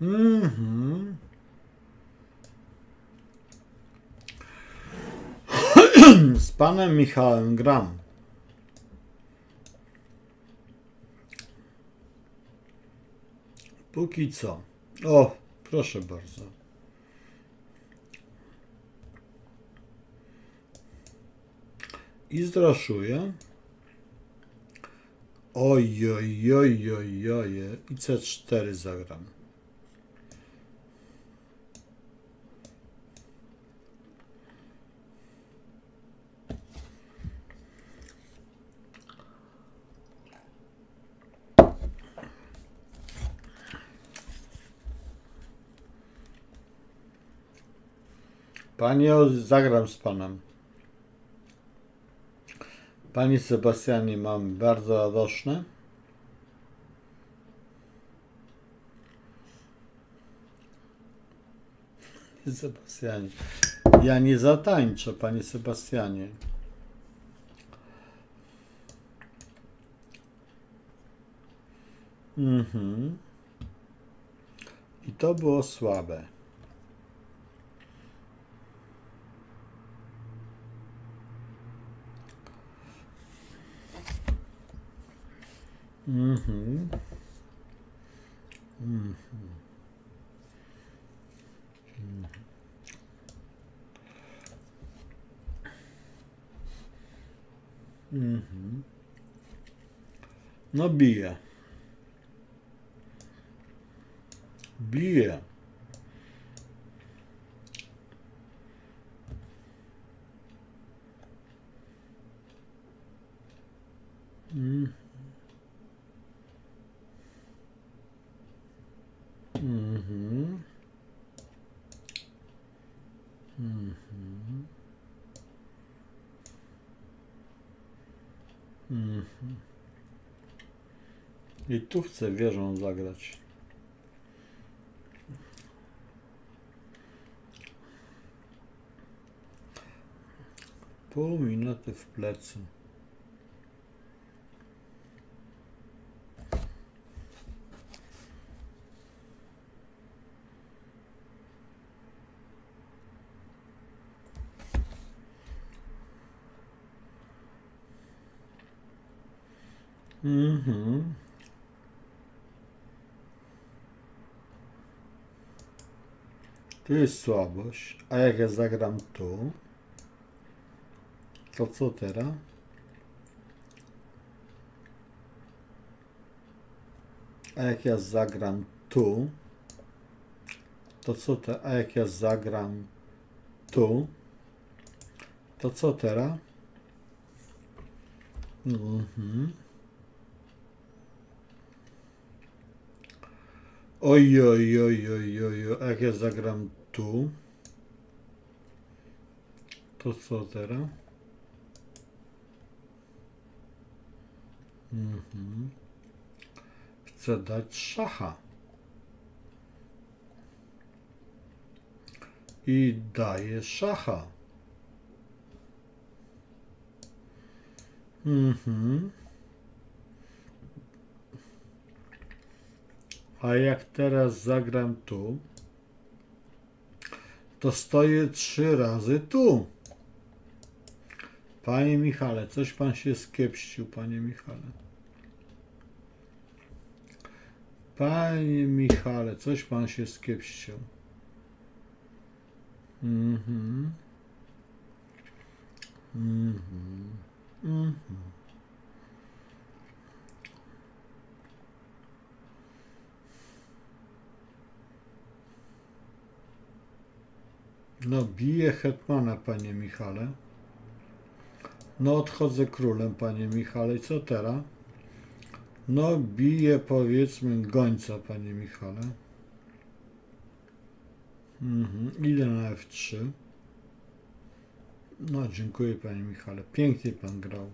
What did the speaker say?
Mhm. Z panem Michałem gram. Póki co. O, proszę bardzo. I zraszuję. Oj, oj, oj, oj, oj. I C4 zagram. Panie, zagram z panem. Panie Sebastianie, mam bardzo radoszne. Sebastianie, ja nie zatańczę, panie Sebastianie. Mhm. I to było słabe. Mhm. Mhm. Mhm. No bije. Bije. Mhm. Mhm. Mhm. Mhm. I tu chcę wieżą zagrać. Pół minuty w plecy. Mhm. Tu jest słabość. A jak ja zagram tu, to co teraz? A jak ja zagram tu, to co te? A jak ja zagram tu, to co teraz? Mhm. Oj, oj, oj, oj, oj, oj, jak ja zagram tu, to co teraz? Mhm. Chcę dać szacha. I daję szacha. Mhm. A jak teraz zagram tu, to stoję trzy razy tu. Panie Michale, coś pan się skiepścił, panie Michale. Panie Michale, coś pan się skiepścił. Mhm. Mhm. Mhm. No, bije hetmana, panie Michale. No, odchodzę królem, panie Michale. I co teraz? No, bije, powiedzmy, gońca, panie Michale. Mhm. Idę na F3. No, dziękuję, panie Michale. Pięknie pan grał.